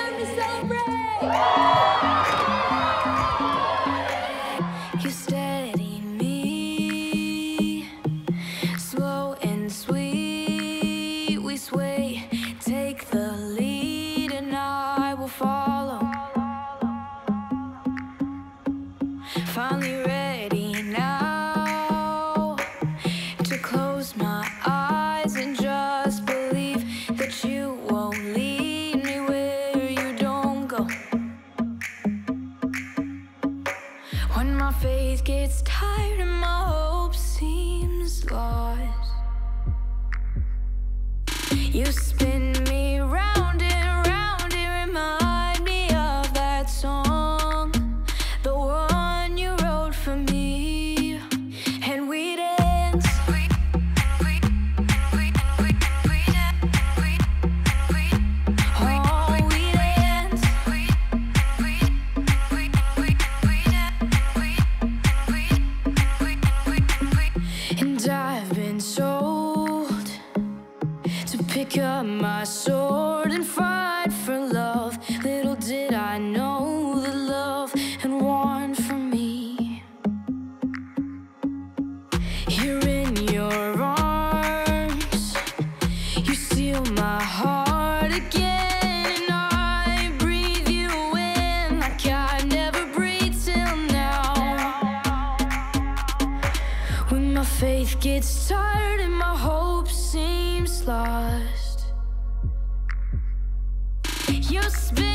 time to! You steady me, slow and sweet. We sway, take the lead, and I will follow. Finally ready now to close my eyes and just believe that you won't lead my faith gets tired and my hope seems lost, you spin pick up my sword and fight faith gets tired and my hope seems lost, you spin